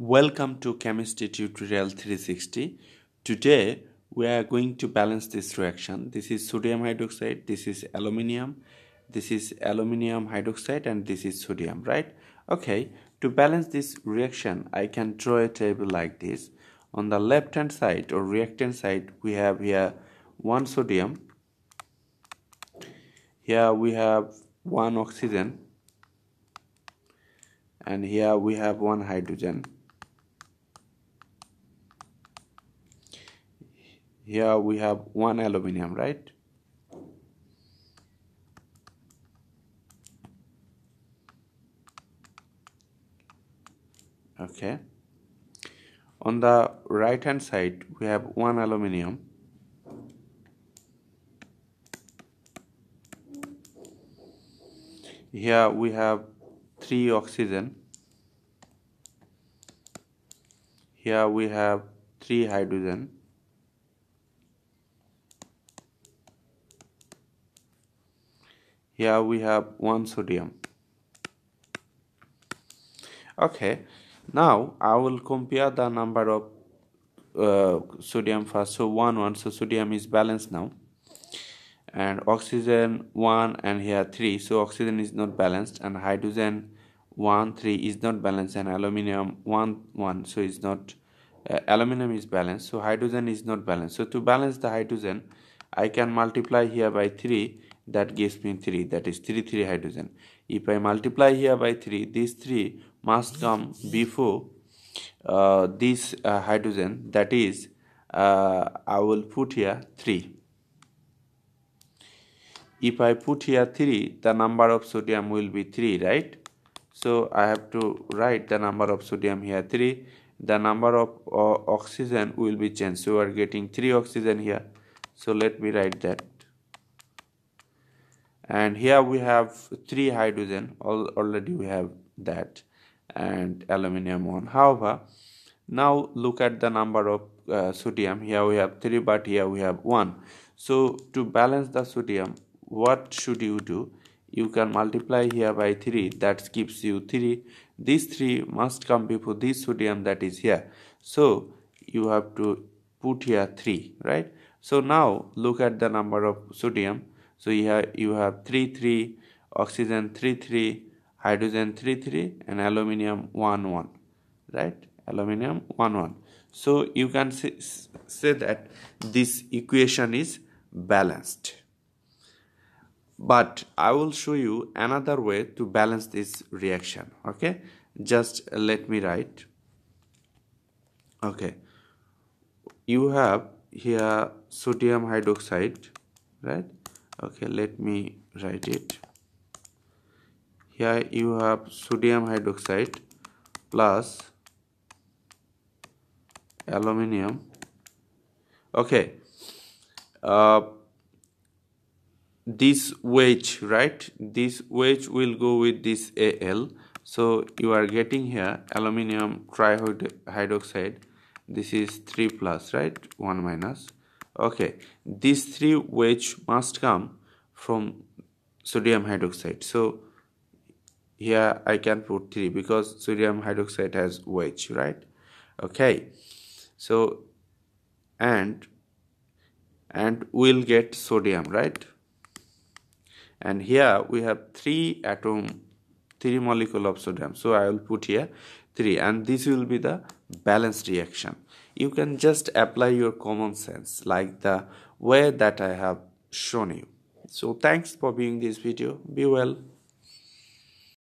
Welcome to Chemistry Tutorial 360. Today we are going to balance this reaction. This is sodium hydroxide, this is aluminium, this is aluminium hydroxide and this is sodium, right? Okay, to balance this reaction I can draw a table like this. On the left hand side or reactant side we have here one sodium, here we have one oxygen and here we have one hydrogen here we have one aluminium right? Okay. On the right hand side we have one aluminium. Here we have three oxygen. Here we have three hydrogen here we have one sodium. Okay now I will compare the number of uh, sodium first. So 1 1 so sodium is balanced now. And oxygen 1 and here 3 so oxygen is not balanced and hydrogen 1 3 is not balanced and aluminum 1 1 so it's not uh, aluminum is balanced. So hydrogen is not balanced. So to balance the hydrogen I can multiply here by 3 that gives me 3 that is 3 3 hydrogen. If I multiply here by 3 these 3 must come before uh, this uh, hydrogen that is uh, I will put here 3 if I put here 3 the number of sodium will be 3 right? So I have to write the number of sodium here 3 the number of uh, oxygen will be changed. So we are getting 3 oxygen here. So let me write that and here we have three hydrogen. Already we have that and aluminum one. However now look at the number of uh, sodium. Here we have three but here we have one. So to balance the sodium what should you do? You can multiply here by 3 that gives you 3 these 3 must come before this sodium that is here. So you have to put here 3 right? So now look at the number of sodium so here you have 3 3 oxygen 3 3 hydrogen 3 3 and aluminium 1 1 right? Aluminium 1 1 so you can say, say that this equation is balanced. But I will show you another way to balance this reaction okay? Just let me write. Okay. You have here sodium hydroxide right okay let me write it. Here you have sodium hydroxide plus aluminium. Okay uh, this wedge right? This wedge will go with this Al. So you are getting here aluminium trihydroxide. This is 3 plus right? 1 minus okay these three wedge must come from sodium hydroxide. So here I can put 3 because sodium hydroxide has wedge right? Okay so and and we'll get sodium right? And here we have three atom three molecule of sodium so I will put here 3 and this will be the balanced reaction you can just apply your common sense like the way that I have shown you. So thanks for viewing this video. Be well.